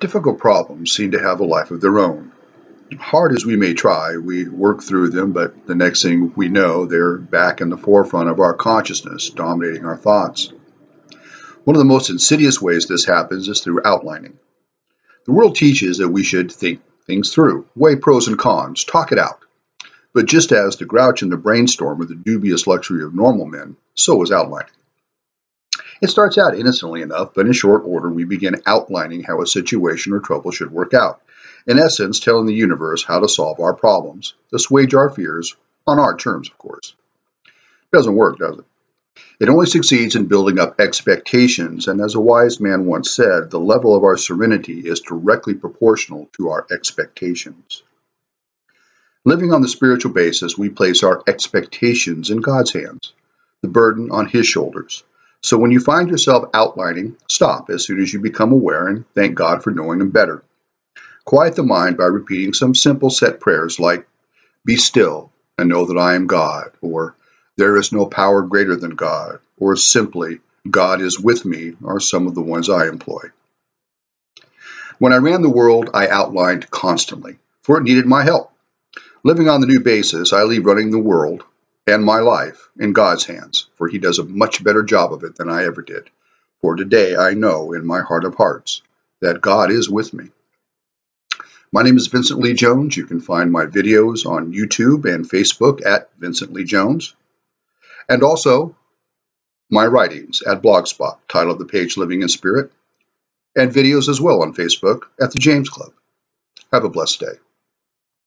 Difficult problems seem to have a life of their own. Hard as we may try, we work through them, but the next thing we know, they're back in the forefront of our consciousness, dominating our thoughts. One of the most insidious ways this happens is through outlining. The world teaches that we should think things through, weigh pros and cons, talk it out. But just as the grouch and the brainstorm are the dubious luxury of normal men, so is outlining. It starts out innocently enough, but in short order we begin outlining how a situation or trouble should work out. In essence, telling the universe how to solve our problems, assuage our fears, on our terms, of course. It doesn't work, does it? It only succeeds in building up expectations, and as a wise man once said, the level of our serenity is directly proportional to our expectations. Living on the spiritual basis, we place our expectations in God's hands, the burden on His shoulders. So when you find yourself outlining, stop as soon as you become aware and thank God for knowing Him better. Quiet the mind by repeating some simple set prayers like, Be still and know that I am God, or There is no power greater than God, or simply, God is with me, are some of the ones I employ. When I ran the world, I outlined constantly, for it needed my help. Living on the new basis, I leave running the world and my life in God's hands, for He does a much better job of it than I ever did. For today I know in my heart of hearts that God is with me. My name is Vincent Lee Jones. You can find my videos on YouTube and Facebook at Vincent Lee Jones, and also my writings at Blogspot, titled The Page Living in Spirit, and videos as well on Facebook at the James Club. Have a blessed day.